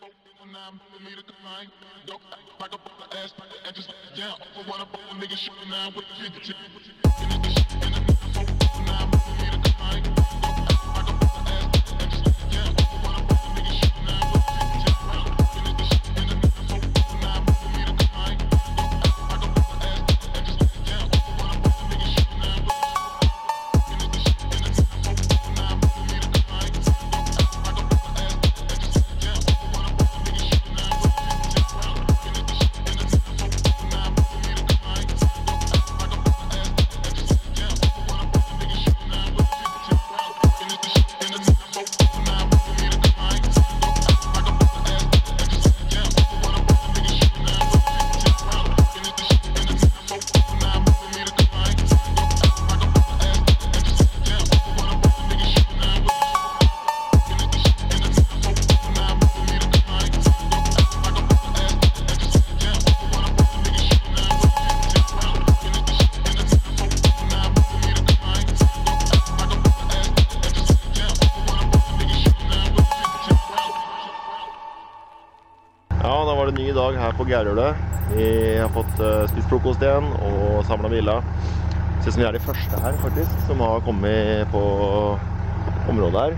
so when I'm the leader of the line. Don't act a ass, a nigga shooting now with the ny dag her på Gærølet. Vi har fått eh, spist frokost igjen og samla villa. Ser ut som vi er de første her, faktisk, som har kommet på området her.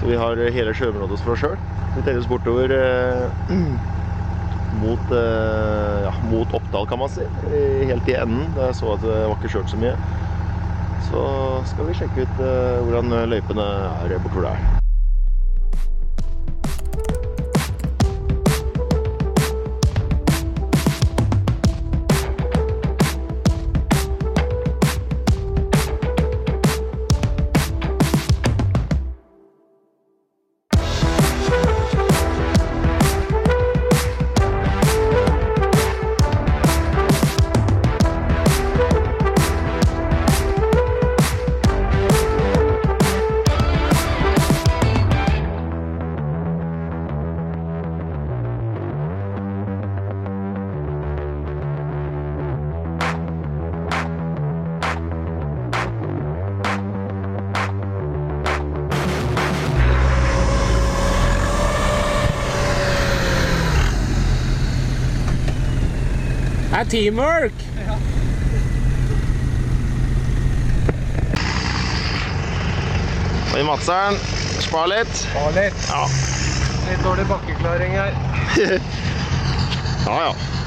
Så vi har hele sjøområdet for oss sjøl. Vi telles bortover eh, mot, eh, ja, mot Oppdal, kan man si. Helt i enden. Der jeg så at det var ikke kjørt så mye. Så skal vi sjekke ut eh, hvordan løypene er bortover der. Er teamwork! Og i Madseren, spar litt. Spar litt. Ja. Litt dårlig bakkeklaring her. Ja, ja.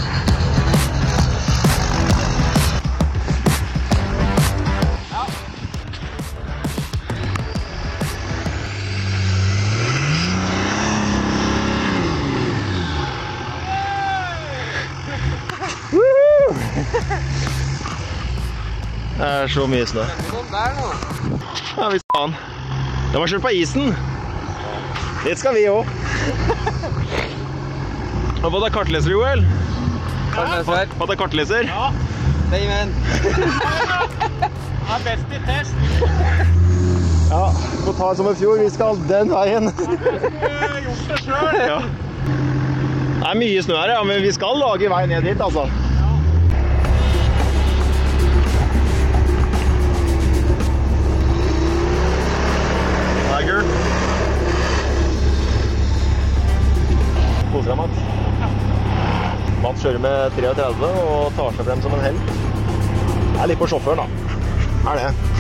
Er så mye snø. Ja, visst faen. Det var kjørt på isen. Dit skal vi òg. Har fått deg kartleser, Joel? Kartleser. Fått deg kartleser? Ja. Det er best i test. Ja, får ta det som i fjor. Vi skal den veien. Gjort det sjøl. Ja. Det er mye snø her, ja, men vi skal lage vei ned dit, altså. Koser deg, Mats? Mats kjører med 33 og tar seg frem som en helt. Det er litt på sjåføren, da. Er det.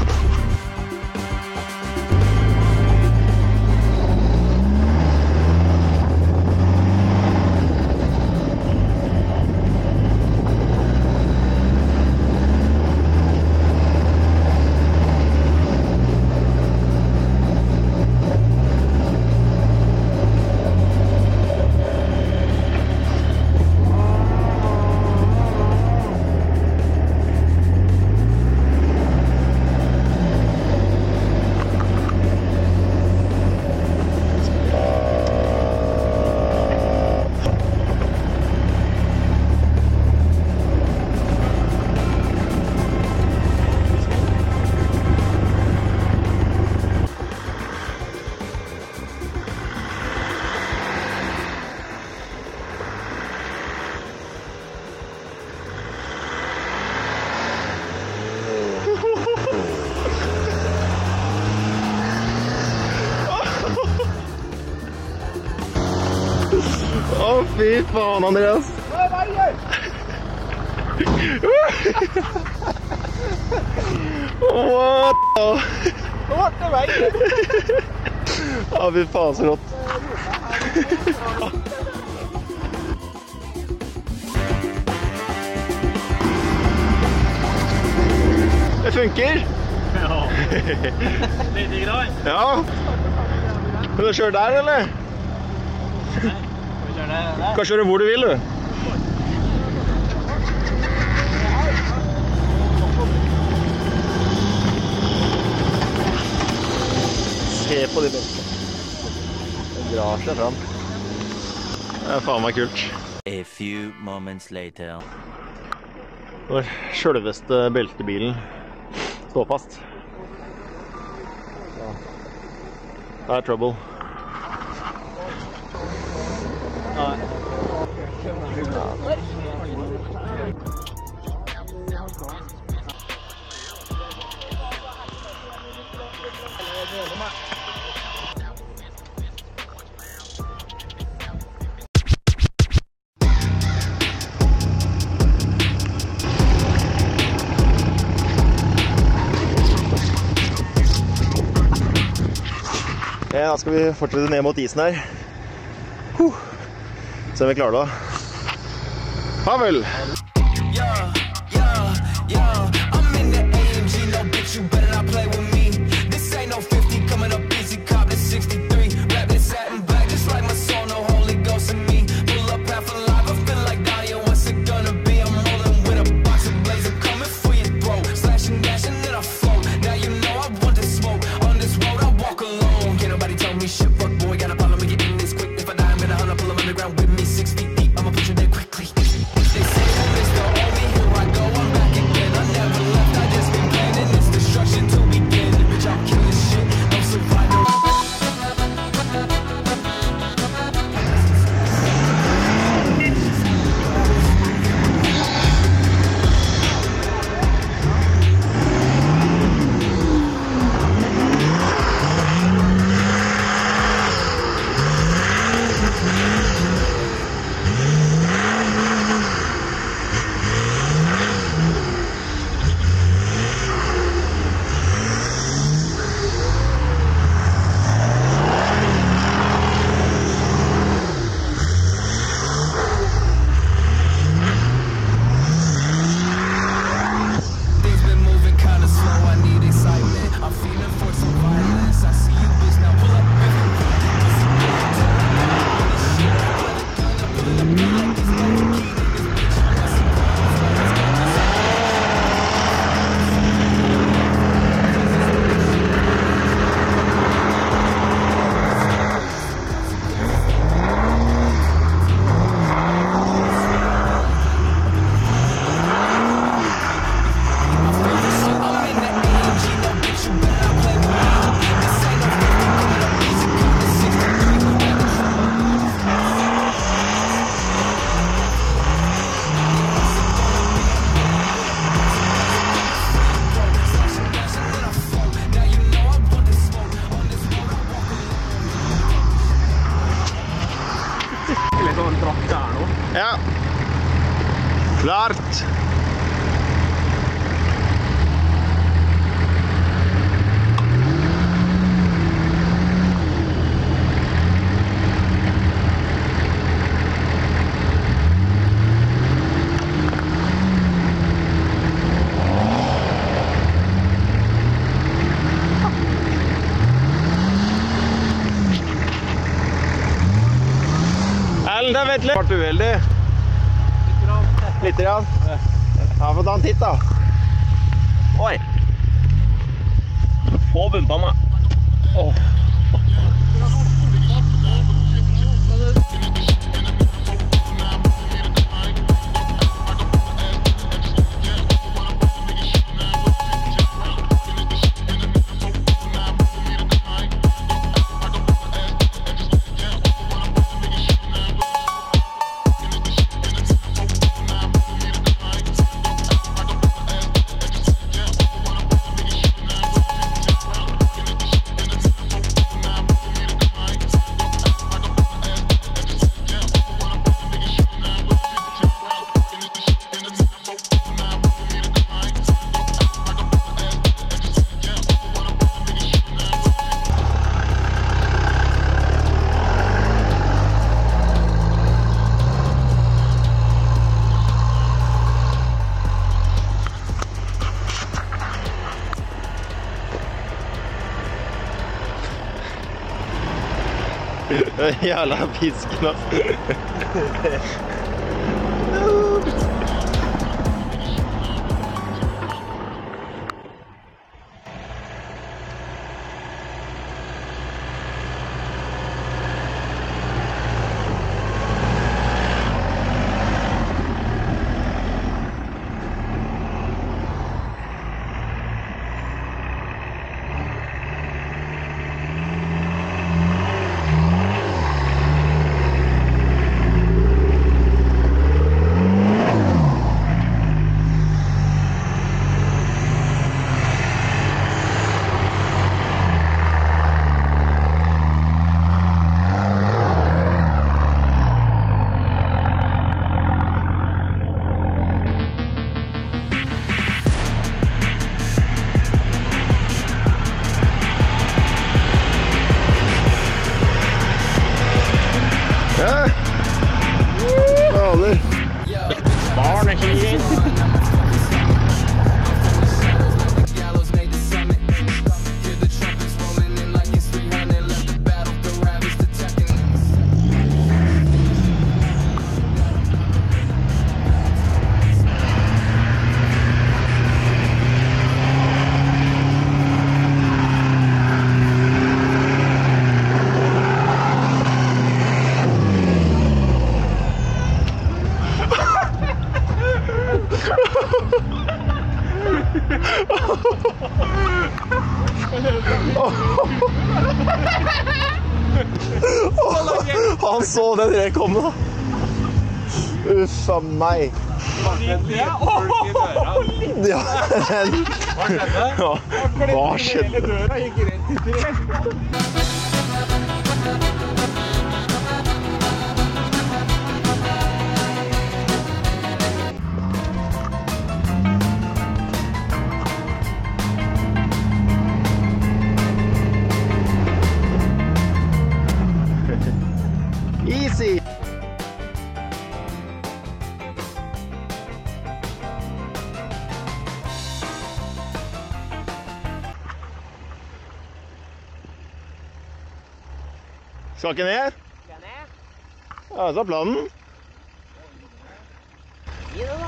fy faen, Andreas. Hva er What the? Hva ble veien? Ja, fy faen, så rått. Det funker. Ja. Lite grann. Ja. Vil du kjøre der, eller? Nei. Du kan kjøre hvor du vil, du. Se på de beltene. Det drar seg fram. Det er faen meg kult. A few moments later. Når sjølveste beltebilen står fast. Det er trouble da skal vi fortsette ned mot isen her. Huh. Se om vi klarer det, da. Ha vel! Yeah, yeah, yeah. vært uheldig? Litt? Grann. Ja, få ta en titt, da. Oi. Få bumpene. Oh. Jævla pisken, ass. A meg. Ja, Hva skjedde? Hva skjedde? Skal ikke ned? Ja, så er planen. Jeg må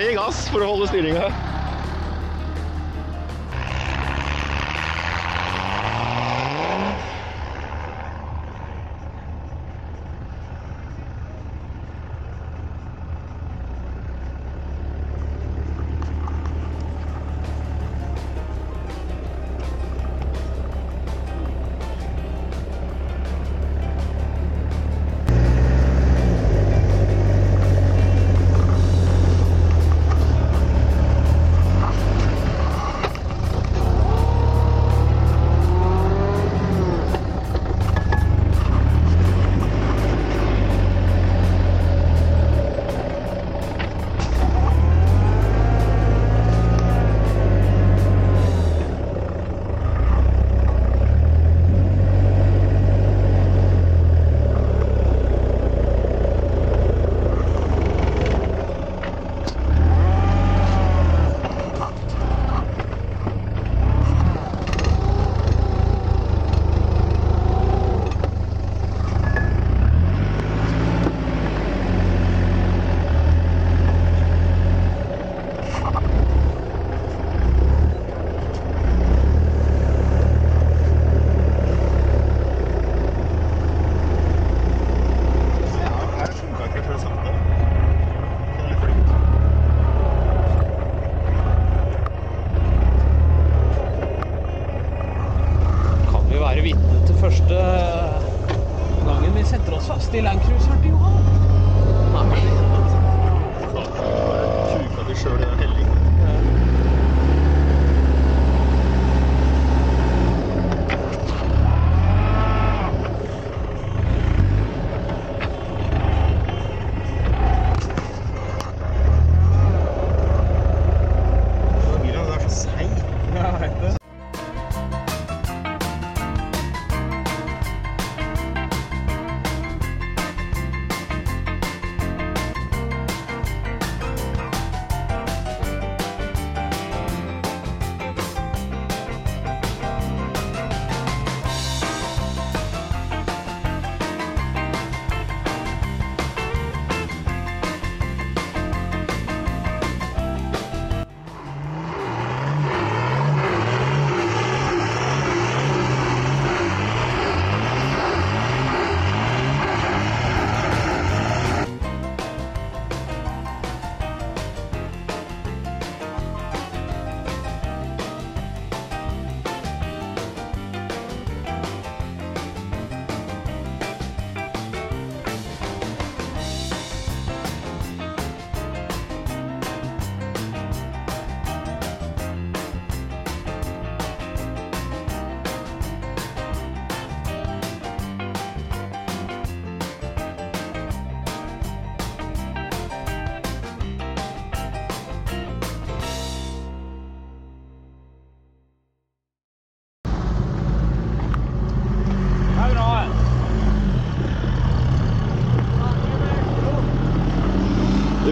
gi gass for å holde styringa.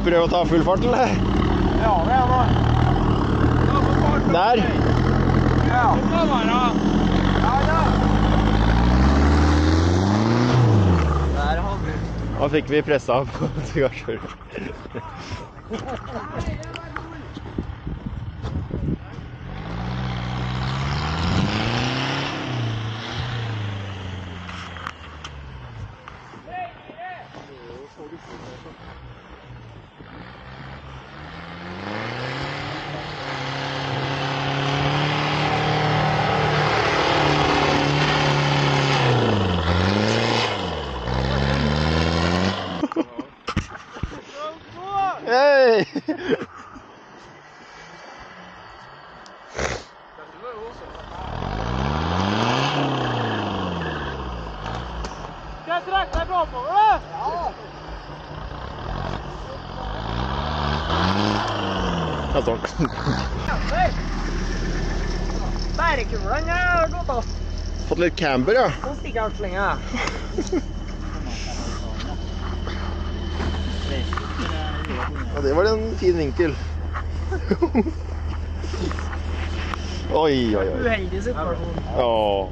Du prøver å ta full fart, eller? Ja, det er det. Der. Ja. Det må være. Ja, ja. Der. Da fikk vi pressa på sigarkjøret. Skal jeg trekke deg bakover, da? Ja. Bærekulene har gått av. Fått litt camber, ja. Nå stikker ja. Det en fin vinkel. oi, oi, oi. Uheldig situasjon. Ja.